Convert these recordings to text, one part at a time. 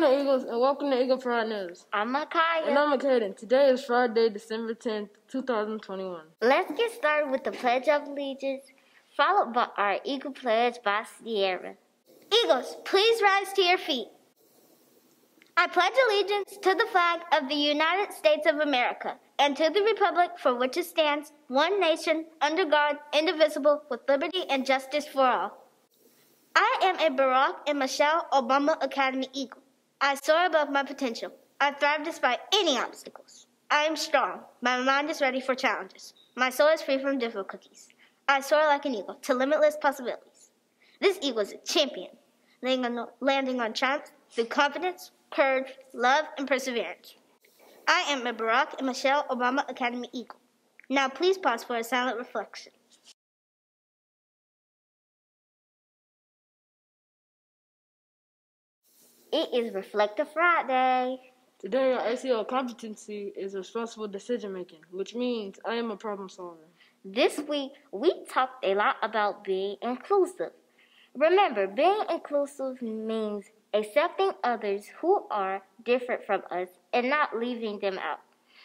morning, Eagles, and welcome to Eagle Pride News. I'm Makaya. And I'm Makaden. Today is Friday, December 10th, 2021. Let's get started with the Pledge of Allegiance, followed by our Eagle Pledge by Sierra. Eagles, please rise to your feet. I pledge allegiance to the flag of the United States of America and to the republic for which it stands, one nation, under God, indivisible, with liberty and justice for all. I am a Barack and Michelle Obama Academy Eagle. I soar above my potential. I thrive despite any obstacles. I am strong. My mind is ready for challenges. My soul is free from difficulties. I soar like an eagle to limitless possibilities. This eagle is a champion, landing on, landing on through confidence, courage, love, and perseverance. I am a Barack and Michelle Obama Academy Eagle. Now please pause for a silent reflection. It is Reflective Friday. Today, our ACL competency is responsible decision making, which means I am a problem solver. This week, we talked a lot about being inclusive. Remember, being inclusive means accepting others who are different from us and not leaving them out.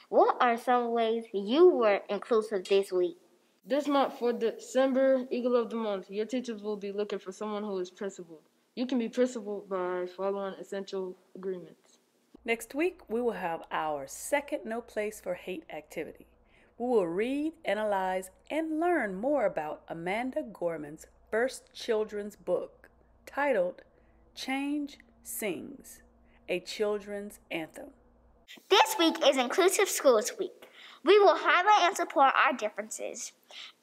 What are some ways you were inclusive this week? This month, for December Eagle of the Month, your teachers will be looking for someone who is principled. You can be principled by following essential agreements. Next week, we will have our second No Place for Hate activity. We will read, analyze, and learn more about Amanda Gorman's first children's book titled Change Sings, a children's anthem. This week is Inclusive Schools Week. We will highlight and support our differences.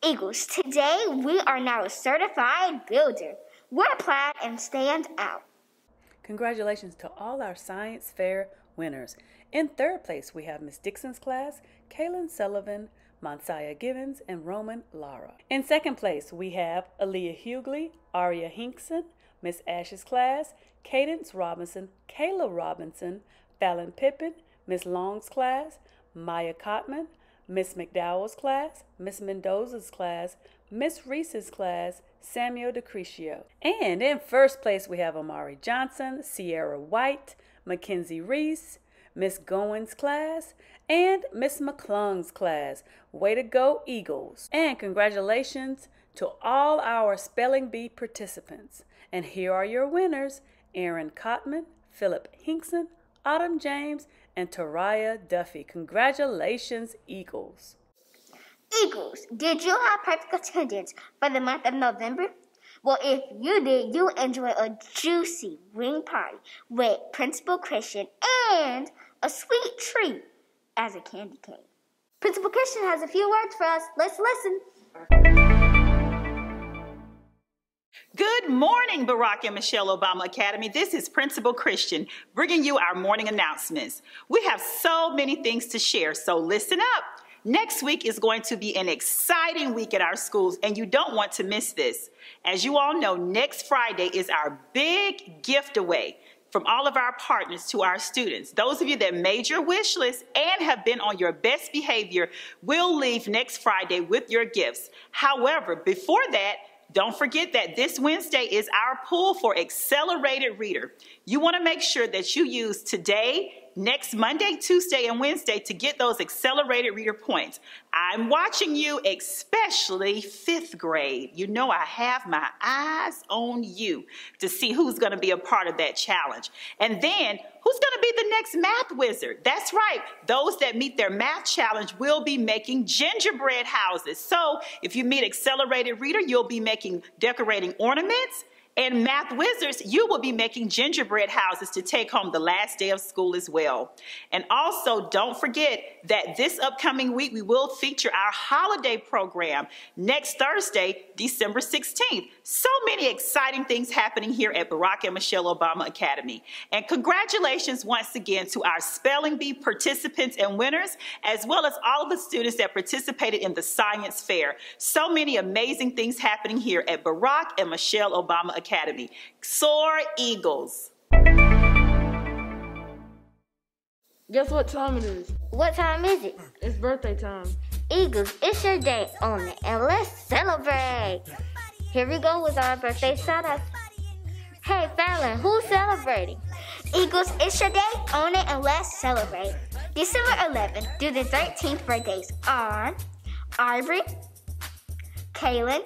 Eagles, today we are now a certified builder. Plaid and stand out. Congratulations to all our science fair winners. In third place, we have Miss Dixon's class, Kaylin Sullivan, Monsiah Givens, and Roman Lara. In second place, we have Aaliyah Hughley, Aria Hinkson, Miss Ash's class, Cadence Robinson, Kayla Robinson, Fallon Pippin, Miss Long's class, Maya Cotman, Miss McDowell's class, Miss Mendoza's class, Miss Reese's class, Samuel Decrecio. And in first place, we have Amari Johnson, Sierra White, Mackenzie Reese, Miss Goins' class, and Miss McClung's class. Way to go, Eagles! And congratulations to all our Spelling Bee participants. And here are your winners Aaron Cotman, Philip Hinkson, Autumn James, and Taraya Duffy. Congratulations, Eagles! Eagles, did you have perfect attendance for the month of November? Well, if you did, you enjoy a juicy wing party with Principal Christian and a sweet treat as a candy cane. Principal Christian has a few words for us. Let's listen. Good morning, Barack and Michelle Obama Academy. This is Principal Christian bringing you our morning announcements. We have so many things to share, so listen up. Next week is going to be an exciting week at our schools, and you don't want to miss this. As you all know, next Friday is our big gift away from all of our partners to our students. Those of you that made your wish list and have been on your best behavior will leave next Friday with your gifts. However, before that, don't forget that this Wednesday is our pool for accelerated reader. You want to make sure that you use today next Monday, Tuesday, and Wednesday to get those accelerated reader points. I'm watching you, especially fifth grade. You know I have my eyes on you to see who's going to be a part of that challenge. And then who's going to be the next math wizard? That's right. Those that meet their math challenge will be making gingerbread houses. So if you meet accelerated reader, you'll be making decorating ornaments and Math Wizards, you will be making gingerbread houses to take home the last day of school as well. And also, don't forget that this upcoming week we will feature our holiday program next Thursday, December 16th. So many exciting things happening here at Barack and Michelle Obama Academy. And congratulations once again to our Spelling Bee participants and winners, as well as all the students that participated in the science fair. So many amazing things happening here at Barack and Michelle Obama Academy. Academy. Soar Eagles. Guess what time it is? What time is it? It's birthday time. Eagles, it's your day on it, and let's celebrate. Here we go with our birthday shout out. Hey, Fallon, who's celebrating? Eagles, it's your day. on it and let's celebrate. December 11th through the 13th birthdays are Ivory, Kaylin,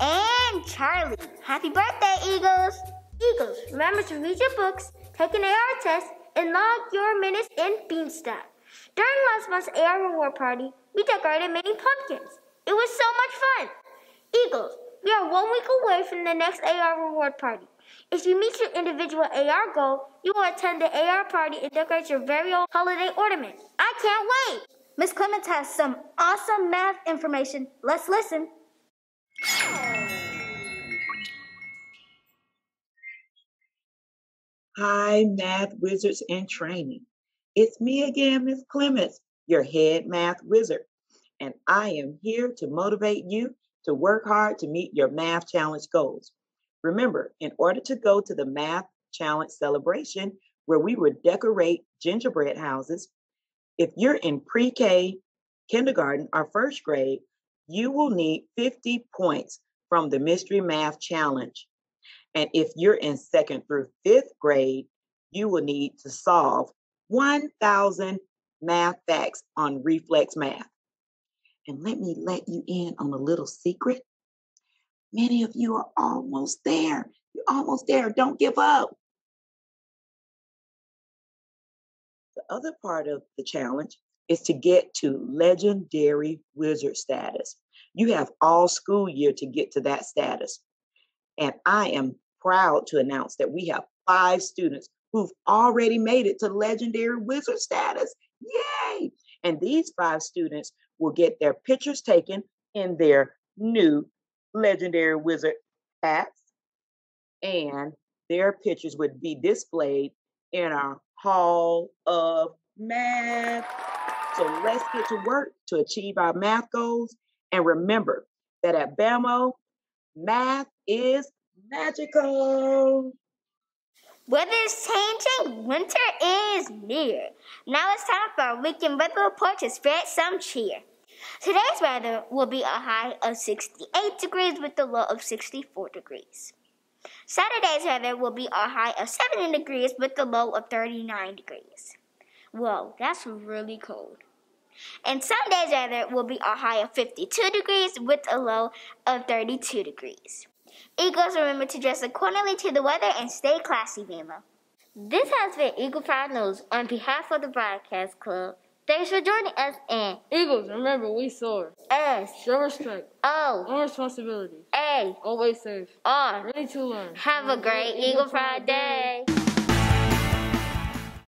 and Charlie. Happy birthday, Eagles! Eagles, remember to read your books, take an AR test, and log your minutes in Beanstack. During last month's AR reward party, we decorated many pumpkins. It was so much fun. Eagles, we are one week away from the next AR reward party. If you meet your individual AR goal, you will attend the AR party and decorate your very own holiday ornament. I can't wait! Miss Clements has some awesome math information. Let's listen. Hi, math wizards in training. It's me again, Miss Clements, your head math wizard, and I am here to motivate you to work hard to meet your math challenge goals. Remember, in order to go to the math challenge celebration where we would decorate gingerbread houses, if you're in pre K, kindergarten, or first grade, you will need 50 points from the Mystery Math Challenge. And if you're in second through fifth grade, you will need to solve 1,000 math facts on reflex math. And let me let you in on a little secret. Many of you are almost there. You're almost there. Don't give up. The other part of the challenge is to get to legendary wizard status. You have all school year to get to that status. And I am proud to announce that we have five students who've already made it to legendary wizard status. Yay! And these five students will get their pictures taken in their new legendary wizard hats, and their pictures would be displayed in our Hall of Math. So let's get to work to achieve our math goals. And remember that at BAMO, math is magical. Weather is changing. Winter is near. Now it's time for our weekend weather report to spread some cheer. Today's weather will be a high of 68 degrees with a low of 64 degrees. Saturday's weather will be a high of 70 degrees with a low of 39 degrees. Whoa, that's really cold. And Sunday's weather will be a high of 52 degrees with a low of 32 degrees. Eagles, remember to dress accordingly to the weather and stay classy, Mama. This has been Eagle Pride News on behalf of the Broadcast Club. Thanks for joining us and Eagles, remember we soar. S Show respect. O Own responsibility. A Always safe. R. Ready to learn. Have a great Eagle Pride Day.